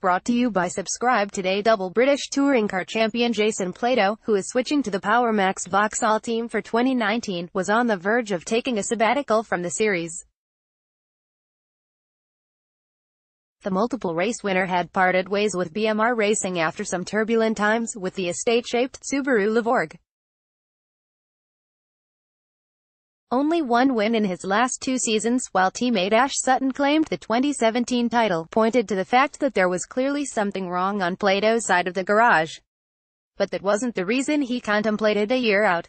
Brought to you by Subscribe Today double British Touring Car Champion Jason Plato, who is switching to the Power Maxed Vauxhall team for 2019, was on the verge of taking a sabbatical from the series. The multiple race winner had parted ways with BMR Racing after some turbulent times with the estate-shaped Subaru Levorg. Only one win in his last two seasons, while teammate Ash Sutton claimed the 2017 title, pointed to the fact that there was clearly something wrong on Plato's side of the garage. But that wasn't the reason he contemplated a year out.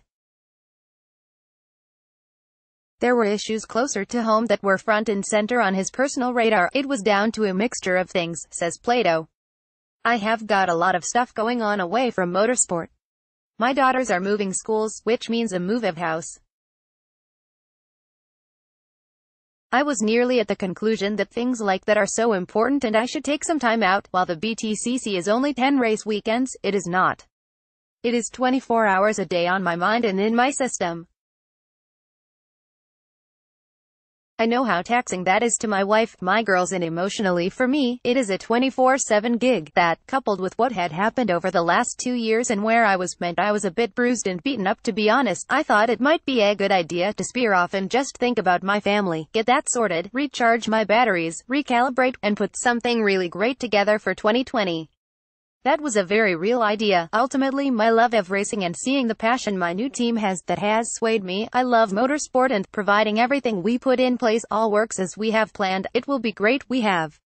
There were issues closer to home that were front and center on his personal radar. It was down to a mixture of things, says Plato. I have got a lot of stuff going on away from motorsport. My daughters are moving schools, which means a move of house. I was nearly at the conclusion that things like that are so important and I should take some time out. While the BTCC is only 10 race weekends, it is not. It is 24 hours a day on my mind and in my system. I know how taxing that is to my wife, my girls and emotionally for me, it is a 24-7 gig. That, coupled with what had happened over the last two years and where I was meant I was a bit bruised and beaten up to be honest, I thought it might be a good idea to spear off and just think about my family, get that sorted, recharge my batteries, recalibrate, and put something really great together for 2020. That was a very real idea. Ultimately, my love of racing and seeing the passion my new team has that has swayed me. I love motorsport and providing everything we put in place all works as we have planned. It will be great. We have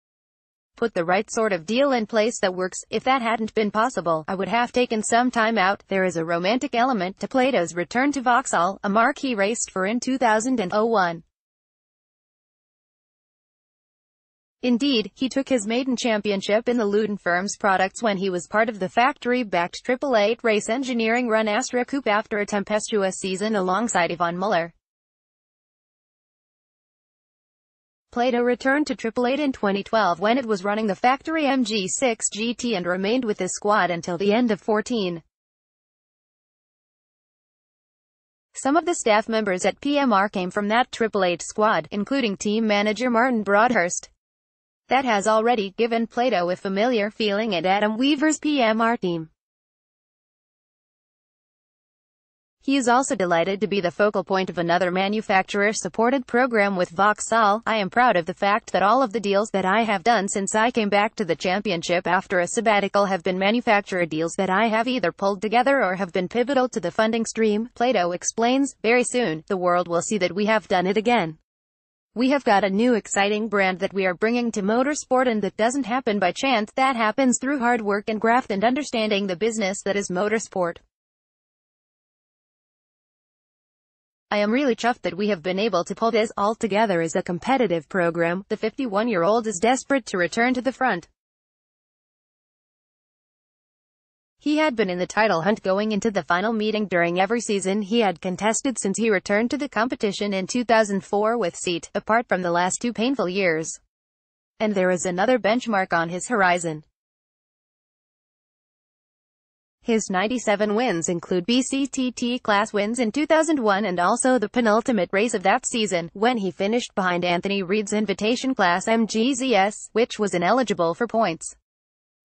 put the right sort of deal in place that works. If that hadn't been possible, I would have taken some time out. There is a romantic element to Plato's return to Vauxhall, a marque he raced for in 2001. Indeed, he took his maiden championship in the Luton Firm's products when he was part of the factory-backed Triple Eight race engineering run Astra Coupe after a tempestuous season alongside Yvan Muller. Plato returned to Triple Eight in 2012 when it was running the factory MG6 GT and remained with the squad until the end of 14. Some of the staff members at PMR came from that Triple Eight squad, including team manager Martin Broadhurst that has already given Plato a familiar feeling at Adam Weaver's PMR team. He is also delighted to be the focal point of another manufacturer-supported program with Vauxhall. I am proud of the fact that all of the deals that I have done since I came back to the championship after a sabbatical have been manufacturer deals that I have either pulled together or have been pivotal to the funding stream. Plato explains, very soon, the world will see that we have done it again. We have got a new exciting brand that we are bringing to motorsport and that doesn't happen by chance, that happens through hard work and graft and understanding the business that is motorsport. I am really chuffed that we have been able to pull this all together as a competitive program. The 51-year-old is desperate to return to the front. He had been in the title hunt going into the final meeting during every season he had contested since he returned to the competition in 2004 with seat, apart from the last two painful years. And there is another benchmark on his horizon. His 97 wins include BCTT class wins in 2001 and also the penultimate race of that season, when he finished behind Anthony Reid's Invitation Class MGZS, which was ineligible for points.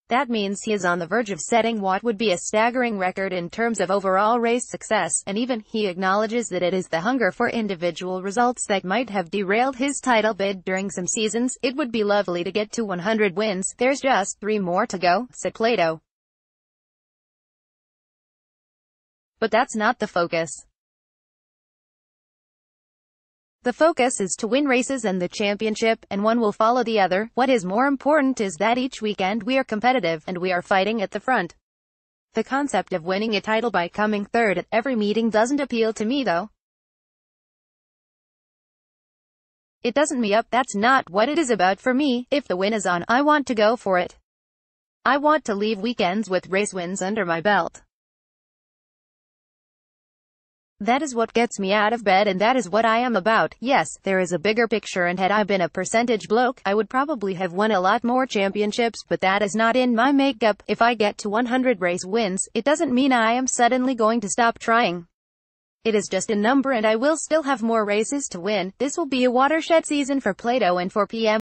That means he is on the verge of setting what would be a staggering record in terms of overall race success, and even, he acknowledges that it is the hunger for individual results that might have derailed his title bid during some seasons. It would be lovely to get to 100 wins, there's just three more to go, said Plato. But that's not the focus. The focus is to win races and the championship, and one will follow the other. What is more important is that each weekend we are competitive, and we are fighting at the front. The concept of winning a title by coming third at every meeting doesn't appeal to me though. It doesn't me up, that's not what it is about for me. If the win is on, I want to go for it. I want to leave weekends with race wins under my belt. That is what gets me out of bed and that is what I am about. Yes, there is a bigger picture and had I been a percentage bloke, I would probably have won a lot more championships, but that is not in my makeup. If I get to 100 race wins, it doesn't mean I am suddenly going to stop trying. It is just a number and I will still have more races to win. This will be a watershed season for Plato and for PM.